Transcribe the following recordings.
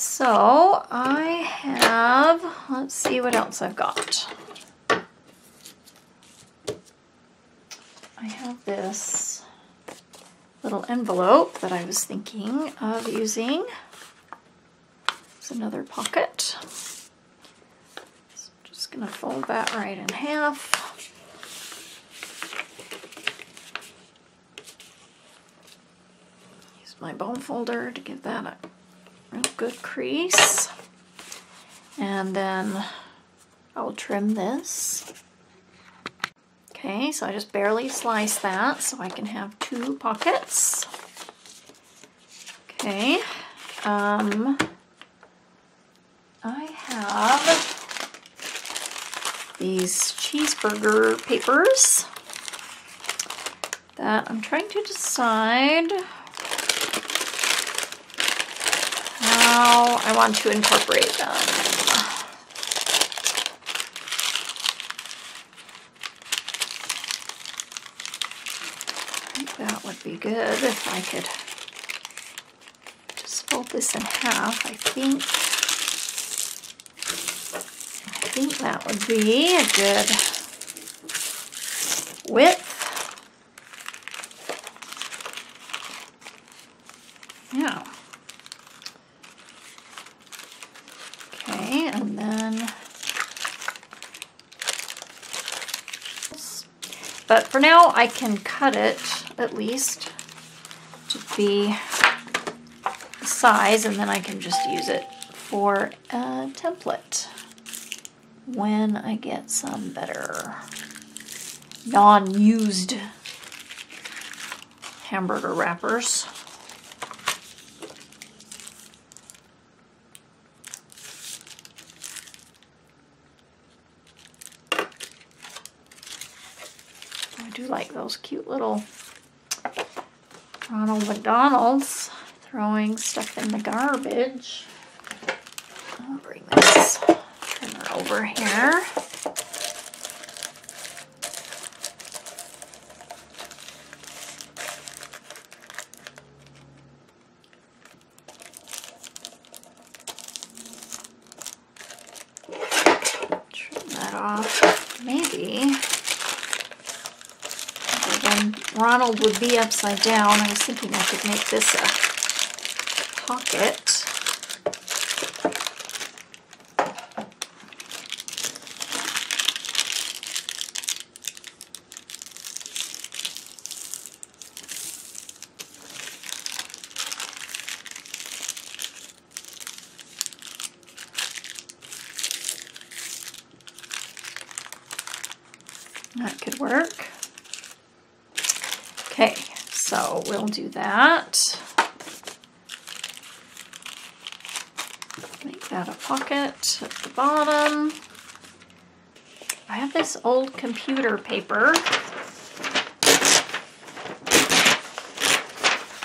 So I have, let's see what else I've got. I have this little envelope that I was thinking of using. It's another pocket. So just gonna fold that right in half. Use my bone folder to give that a real good crease. And then I'll trim this. Okay, so I just barely slice that so I can have two pockets. Okay, um, I have these cheeseburger papers that I'm trying to decide I want to incorporate them. That would be good if I could just fold this in half. I think I think that would be a good width. Yeah. Okay, and then but for now I can cut it at least to be the size and then I can just use it for a template when I get some better non-used hamburger wrappers. Do like those cute little Ronald McDonald's throwing stuff in the garbage. I'll bring this trimmer over here. Trim that off. Maybe. Then Would be upside down. I was thinking I could make this a pocket. That could work. Okay, so we'll do that. Make that a pocket at the bottom. I have this old computer paper.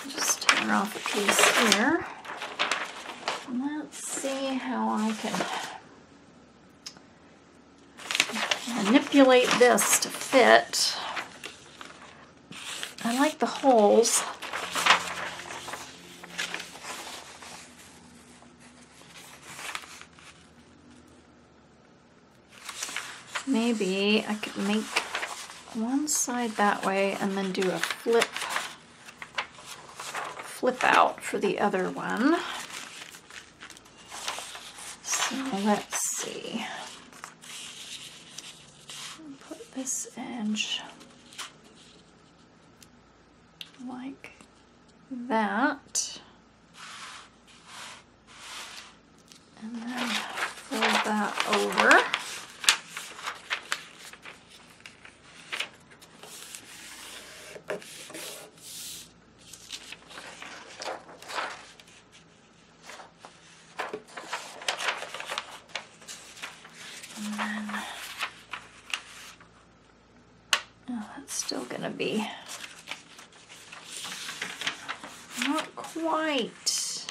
Just tear off a piece here. Let's see how I can manipulate this to fit. I like the holes. Maybe I could make one side that way and then do a flip flip out for the other one. So let's see. Put this edge like that. And then fold that over. And then, oh, that's still gonna be not quite.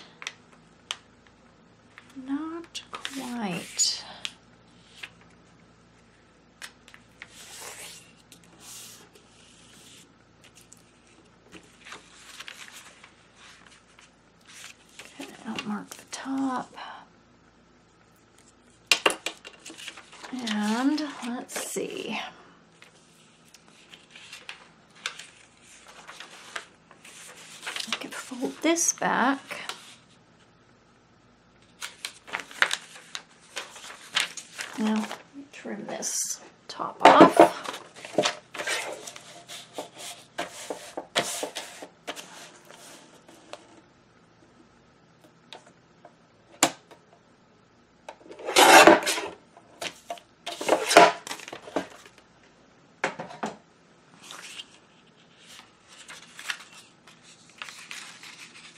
Not quite. Okay, I'll mark the top. And let's see. I can fold this back. Now, trim this top off.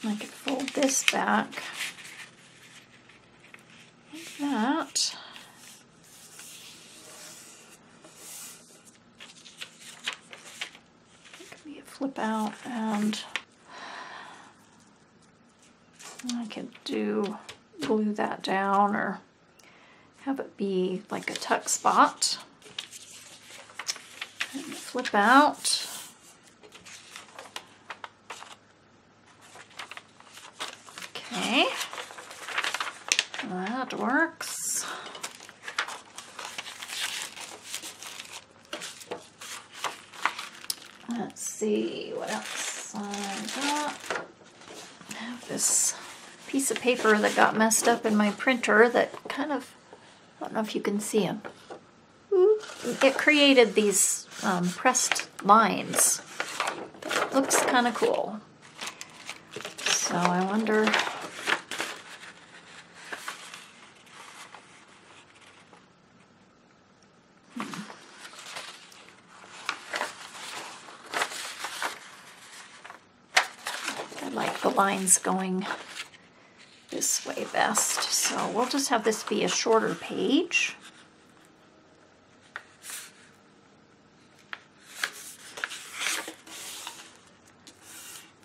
I could fold this back like that. It could be a flip out and I could do glue that down or have it be like a tuck spot. And flip out. Okay, that works. Let's see what else I got. I have this piece of paper that got messed up in my printer that kind of, I don't know if you can see them. It created these um, pressed lines. It looks kind of cool. So I wonder I like the lines going this way best. So we'll just have this be a shorter page.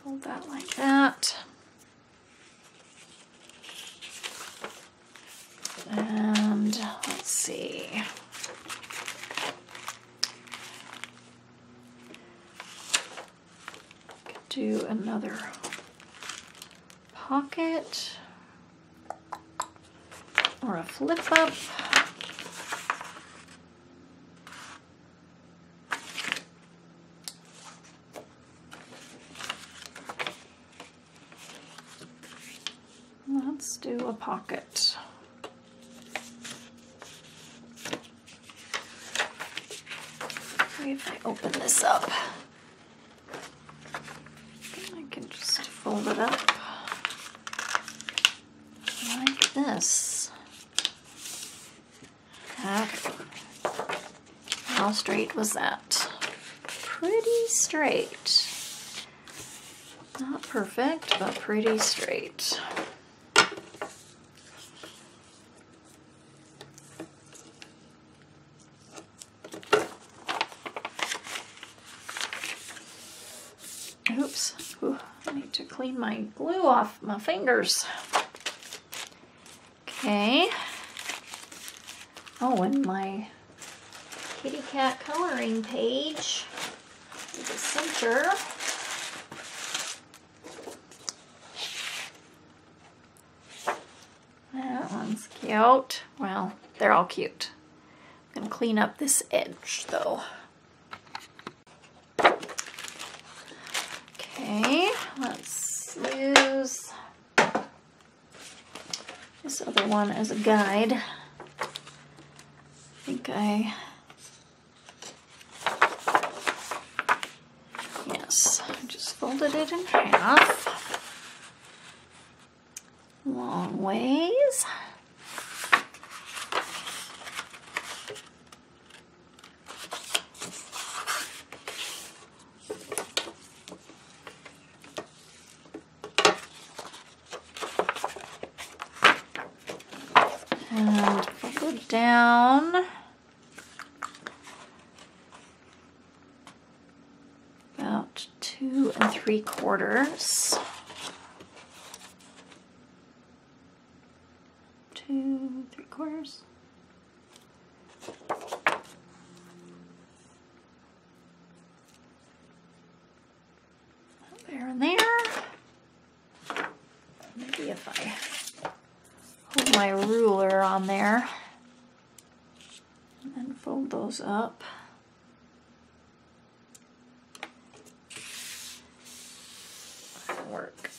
Fold that like that. And let's see. Do another pocket flip up. Let's do a pocket. Maybe if I open this up, I can just fold it up like this. Okay. How straight was that? Pretty straight. Not perfect, but pretty straight. Oops. Ooh, I need to clean my glue off my fingers. Okay. Oh, and my cat coloring page the center. That one's cute. Well, they're all cute. I'm gonna clean up this edge though. Okay, let's use this other one as a guide. I think I, yes, I just folded in half. Long ways. and fold it down. About two and three quarters. Two, three quarters. There and there. Maybe if I my ruler on there and then fold those up. That'll work.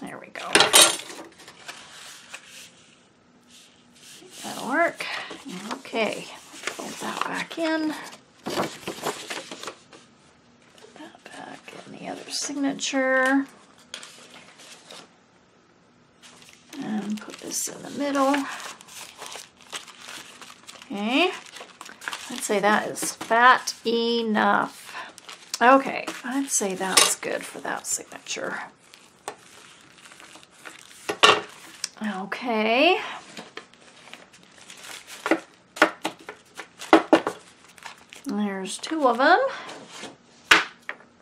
There we go. That'll work. Okay, fold that back in. Put that back in the other signature. And put this in the middle. Okay, I'd say that is fat enough. Okay, I'd say that's good for that signature. Okay. There's two of them.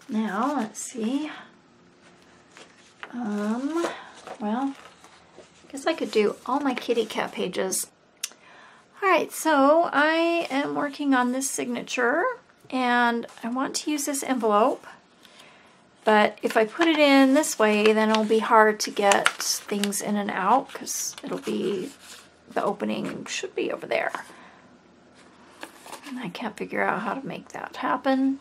Now, let's see. Um, well, I guess I could do all my kitty cat pages. All right, so I am working on this signature and I want to use this envelope. But if I put it in this way, then it'll be hard to get things in and out because it'll be, the opening should be over there. And I can't figure out how to make that happen.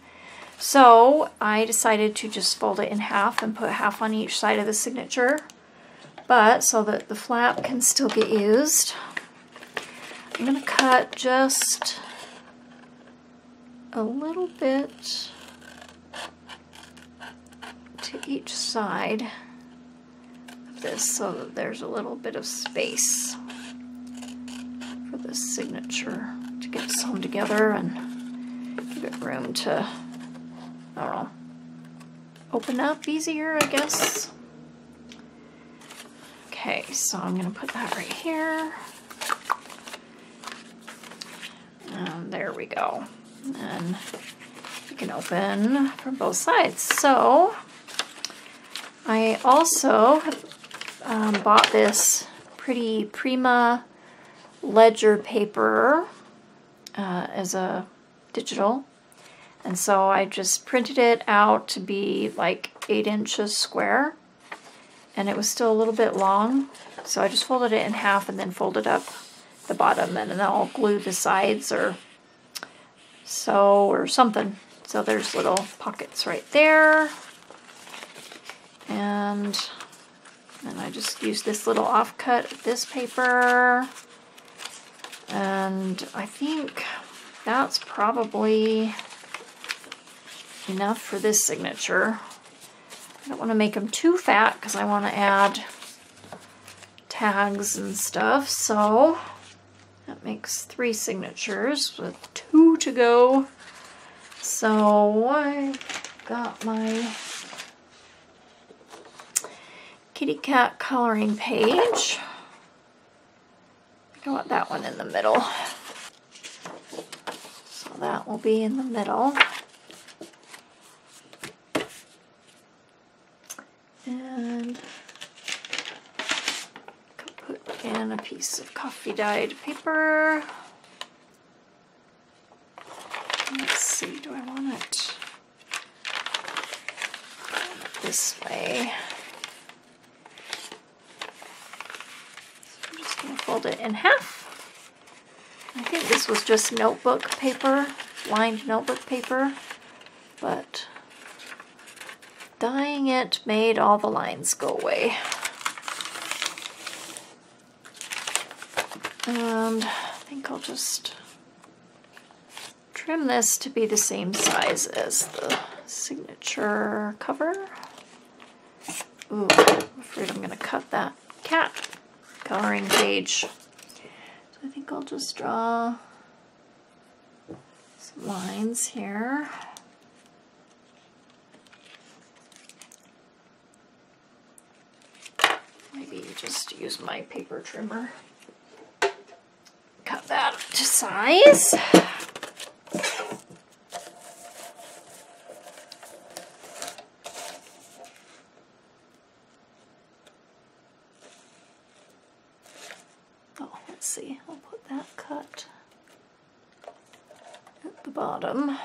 So I decided to just fold it in half and put half on each side of the signature. But so that the flap can still get used, I'm going to cut just a little bit to each side of this so that there's a little bit of space for the signature get some together and give it room to, I don't know, open up easier, I guess. Okay, so I'm going to put that right here. And there we go. And you can open from both sides. So I also um, bought this pretty Prima ledger paper uh, as a digital. And so I just printed it out to be like eight inches square. And it was still a little bit long. So I just folded it in half and then folded up the bottom and then I'll glue the sides or so or something. So there's little pockets right there. And then I just use this little offcut of this paper. And I think that's probably enough for this signature. I don't want to make them too fat because I want to add tags and stuff. So that makes three signatures with two to go. So I got my kitty cat coloring page. I want that one in the middle. So that will be in the middle. And put in a piece of coffee dyed paper. Let's see, do I want it this way? Fold it in half. I think this was just notebook paper, lined notebook paper, but dyeing it made all the lines go away. And I think I'll just trim this to be the same size as the signature cover. Ooh, I'm afraid I'm going to cut that cat coloring page. So I think I'll just draw some lines here. Maybe just use my paper trimmer. Cut that to size. bottom.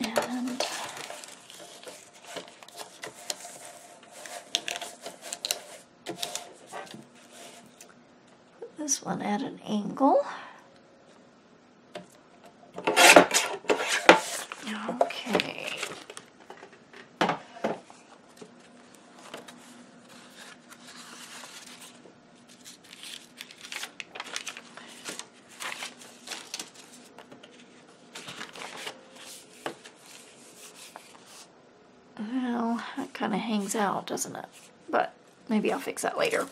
And one at an angle. Okay. Well, that kind of hangs out, doesn't it? But maybe I'll fix that later.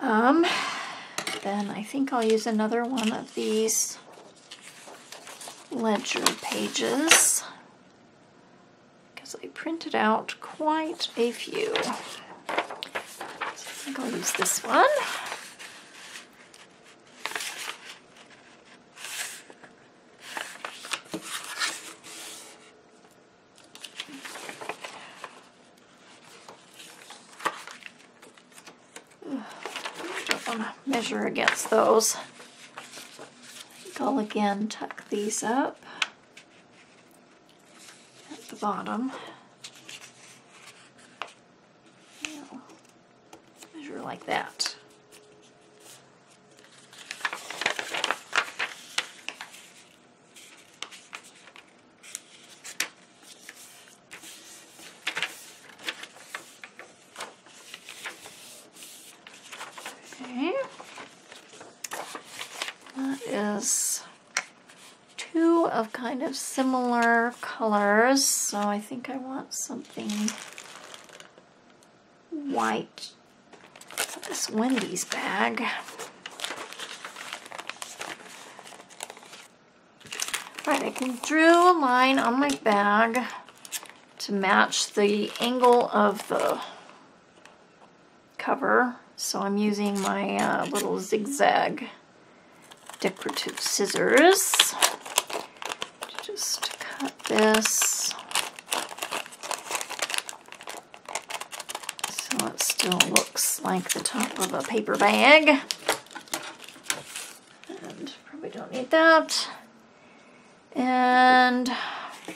Um, then I think I'll use another one of these ledger pages because I printed out quite a few. So I think I'll use this one. Don't want to measure against those. I'll again tuck these up at the bottom. Measure like that. Okay. That is two of kind of similar colors, so I think I want something white. This Wendy's bag. Right, I can drew a line on my bag to match the angle of the cover. So I'm using my uh, little zigzag decorative scissors to just cut this so it still looks like the top of a paper bag. And probably don't need that. And I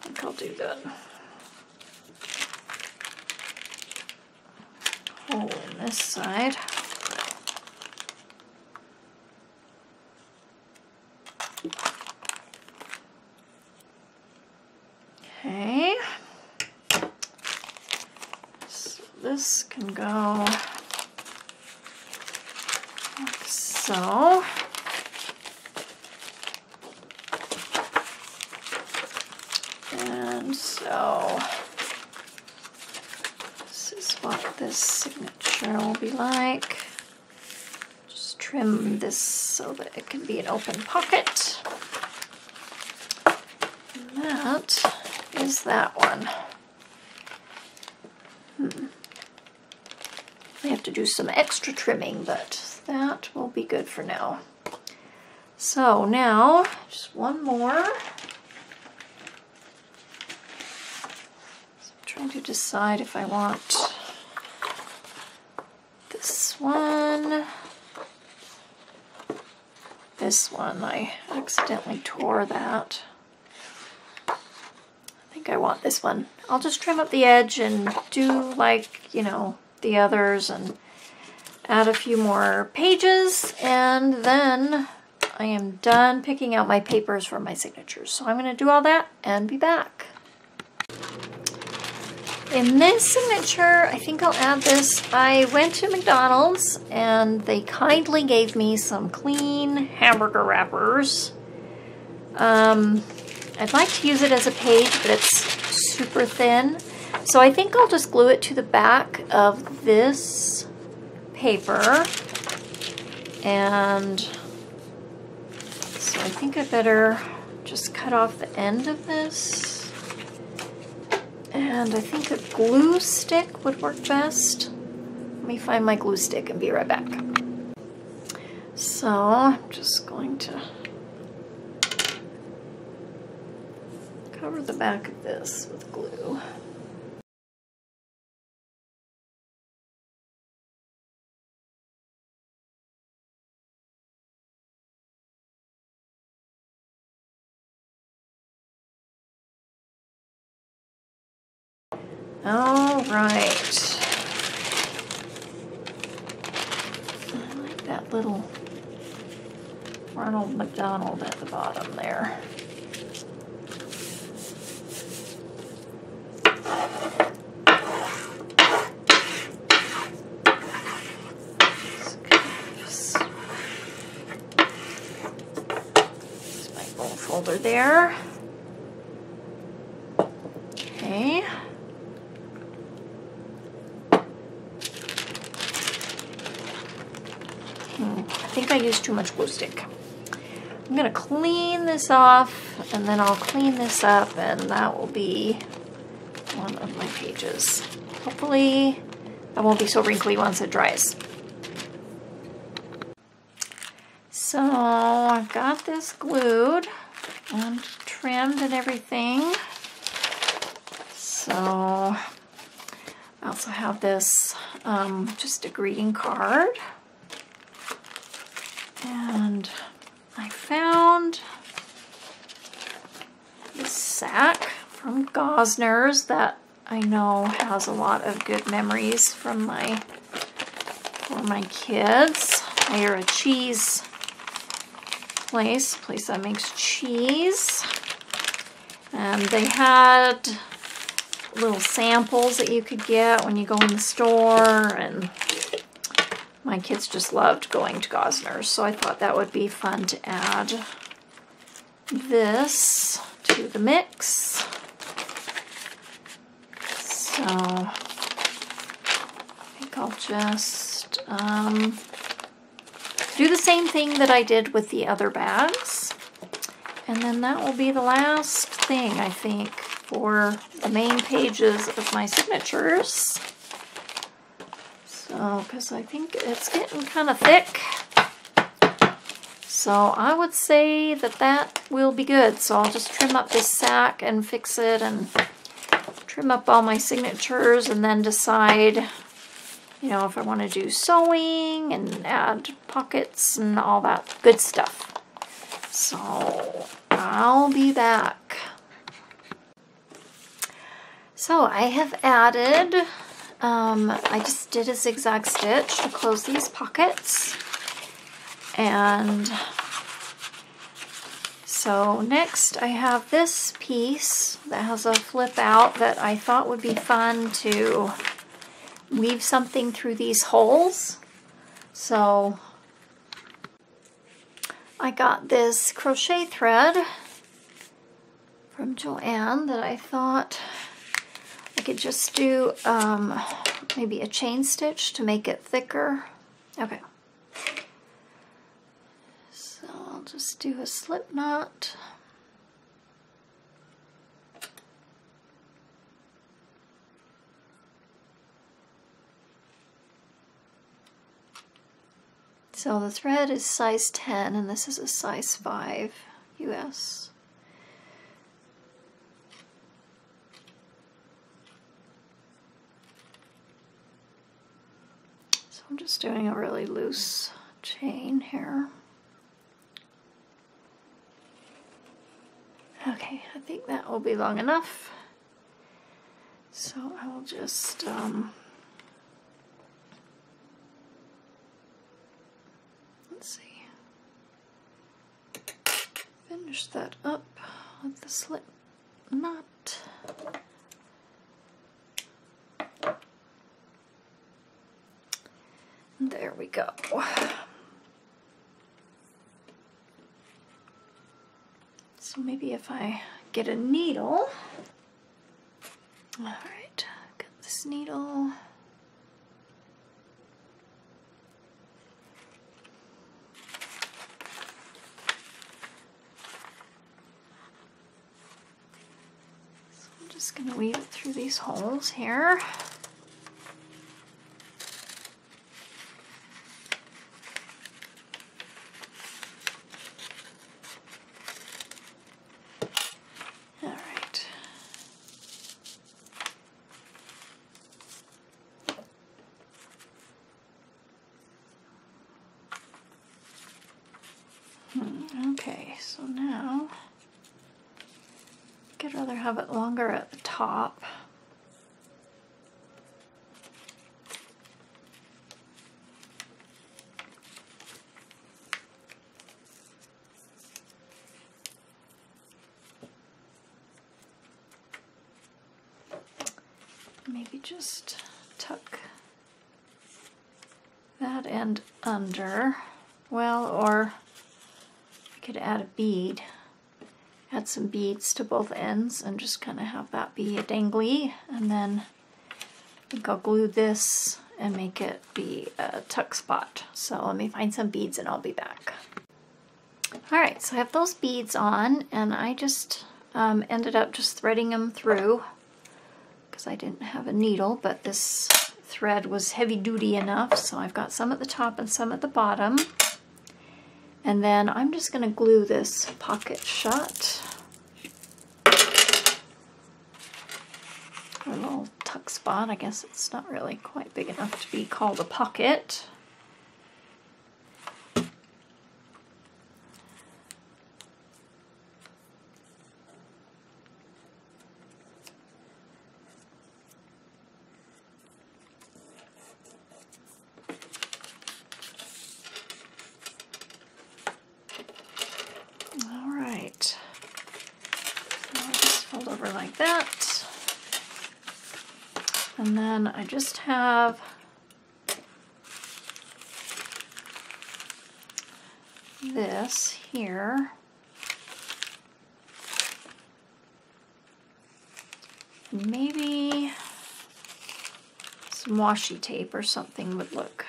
think I'll do that. hole in this side. Okay. So this can go like so. And so this is what this signature will be like. Just trim this so that it can be an open pocket. And that is that one. Hmm. I have to do some extra trimming, but that will be good for now. So now, just one more. trying to decide if I want this one. This one, I accidentally tore that. I think I want this one. I'll just trim up the edge and do like, you know, the others and add a few more pages and then I am done picking out my papers for my signatures. So I'm going to do all that and be back. In this signature, I think I'll add this. I went to McDonald's and they kindly gave me some clean hamburger wrappers. Um, I'd like to use it as a page, but it's super thin. So I think I'll just glue it to the back of this paper. And so I think I better just cut off the end of this. And I think a glue stick would work best. Let me find my glue stick and be right back. So I'm just going to cover the back of this with glue. All right. I like that little Ronald McDonald at the bottom there. Folder there. Okay. Hmm, Used too much glue stick. I'm gonna clean this off and then I'll clean this up and that will be one of my pages. Hopefully that won't be so wrinkly once it dries. So I've got this glued and trimmed and everything. So I also have this um, just a greeting card. And I found this sack from Gossner's that I know has a lot of good memories from my for my kids. They are a cheese place, place that makes cheese. And they had little samples that you could get when you go in the store and my kids just loved going to Gossner's, so I thought that would be fun to add this to the mix. So I think I'll just um, do the same thing that I did with the other bags. And then that will be the last thing, I think, for the main pages of my signatures. Oh, because I think it's getting kind of thick. So I would say that that will be good. So I'll just trim up this sack and fix it and trim up all my signatures and then decide you know, if I want to do sewing and add pockets and all that good stuff. So I'll be back. So I have added, um, I just did a zigzag stitch to close these pockets. And so next I have this piece that has a flip out that I thought would be fun to weave something through these holes. So I got this crochet thread from Joann that I thought could just do um, maybe a chain stitch to make it thicker. Okay. So I'll just do a slip knot. So the thread is size 10 and this is a size 5 US. So I'm just doing a really loose chain here. Okay, I think that will be long enough. So I will just um, let's see, finish that up with the slip knot. We go. So maybe if I get a needle, all right, got this needle. I'm just to weave it through these holes here. Okay, so now I could rather have it longer at the top. Maybe just tuck that end under, well, or could add a bead. Add some beads to both ends and just kind of have that be a dangly. And then I think I'll glue this and make it be a tuck spot. So let me find some beads and I'll be back. All right, so I have those beads on and I just um, ended up just threading them through because I didn't have a needle, but this thread was heavy duty enough. So I've got some at the top and some at the bottom. And then I'm just going to glue this pocket shut. A little tuck spot. I guess it's not really quite big enough to be called a pocket. And then I just have this here. Maybe some washi tape or something would look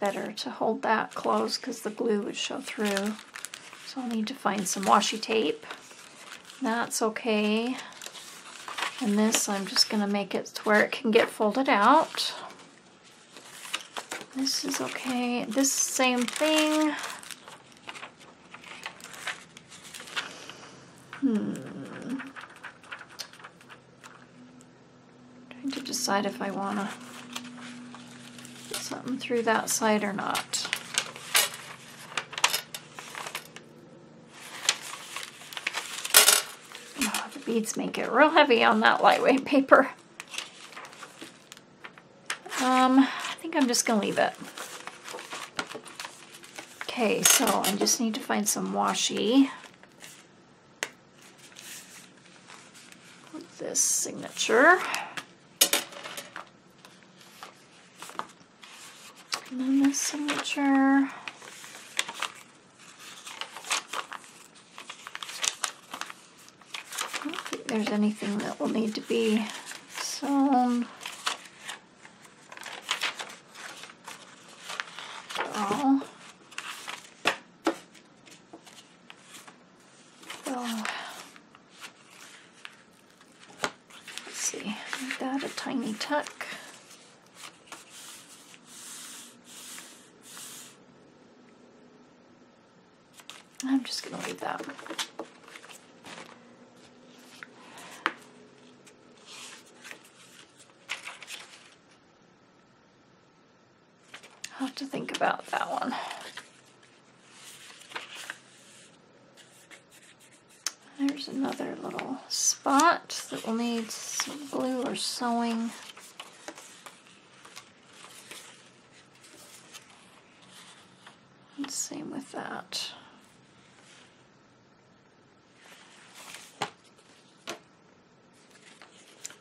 better to hold that closed because the glue would show through. So I'll need to find some washi tape. That's okay. And this, I'm just going to make it to where it can get folded out. This is okay. This same thing. Hmm. Trying to decide if I want to put something through that side or not. Beads make it real heavy on that lightweight paper. Um, I think I'm just going to leave it. Okay, so I just need to find some washi. This signature. And then this signature. There's anything that will need to be sewn. So, so let's see, that a tiny tuck. I'm just going to leave that. I'll have to think about that one. There's another little spot that will need some glue or sewing. And same with that.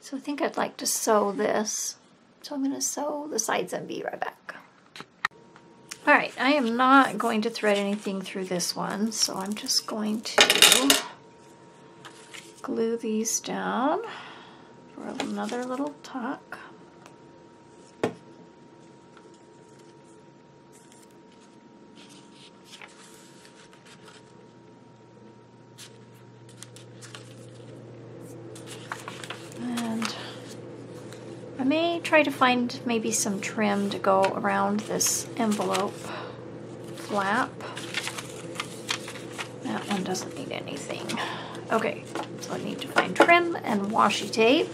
So I think I'd like to sew this. So I'm going to sew the sides and be right back. All right, I am not going to thread anything through this one, so I'm just going to glue these down for another little tuck. Try to find maybe some trim to go around this envelope flap. That one doesn't need anything. Okay, so I need to find trim and washi tape.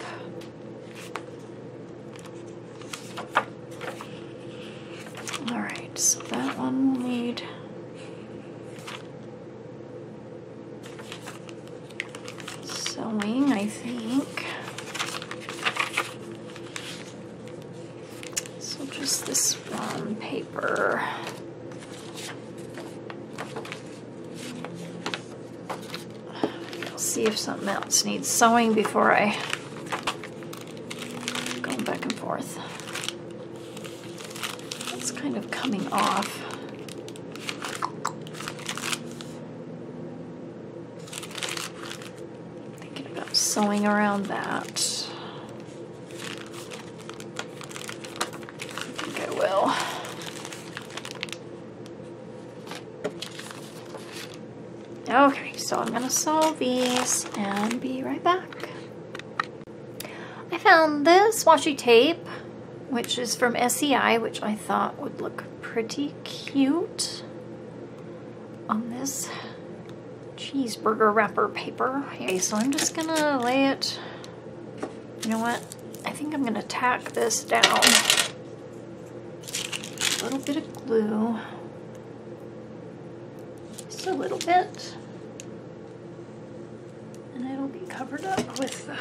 see if something else needs sewing before I go back and forth. It's kind of coming off. Thinking about sewing around that. So I'm gonna sew these and be right back. I found this washi tape, which is from SEI, which I thought would look pretty cute on this cheeseburger wrapper paper. Okay, so I'm just gonna lay it, you know what? I think I'm gonna tack this down. A little bit of glue. Just a little bit. And it'll be covered up with the,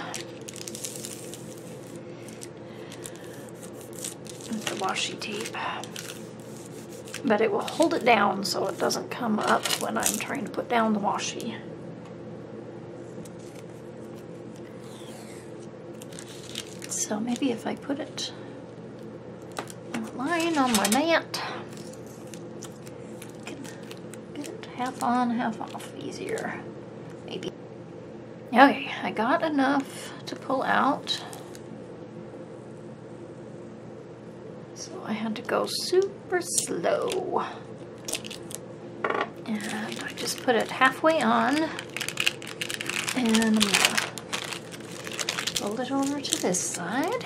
with the washi tape. But it will hold it down so it doesn't come up when I'm trying to put down the washi. So maybe if I put it line on my mat, I can get it half on, half off easier. Okay, I got enough to pull out. So I had to go super slow. And I just put it halfway on. And I'm gonna fold it over to this side.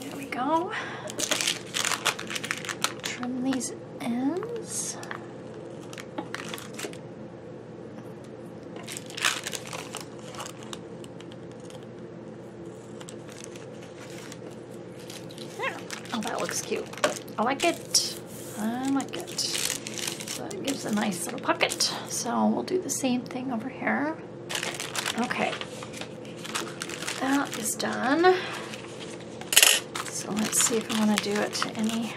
There we go. Trim these ends. Oh, that looks cute. I like it. I like it. So it gives a nice little pocket. So we'll do the same thing over here. Okay. That is done. So let's see if I want to do it to any...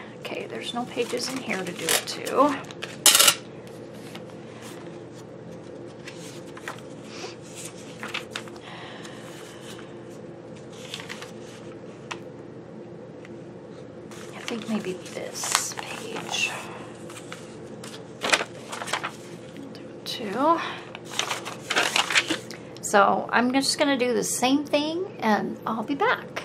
There's no pages in here to do it to. I think maybe this page. Do it too. So I'm just gonna do the same thing and I'll be back.